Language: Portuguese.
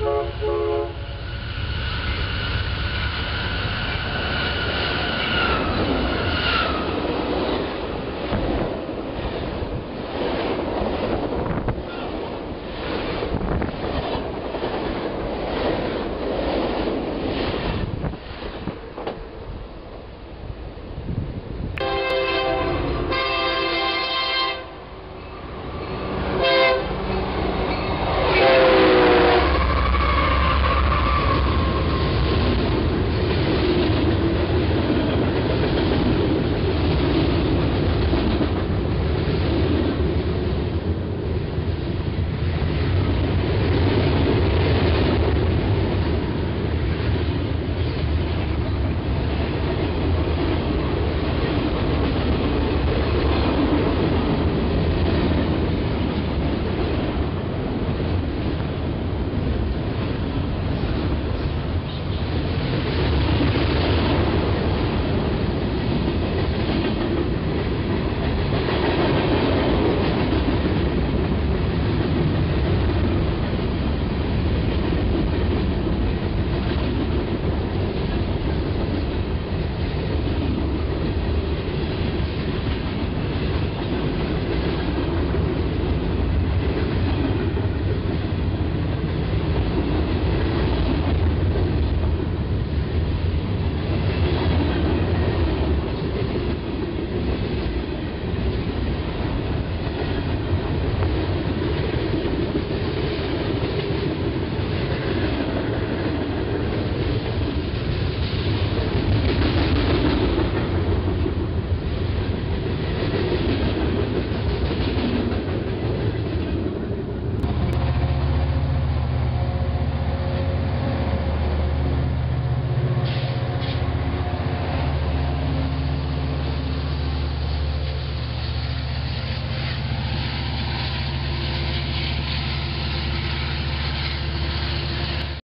Música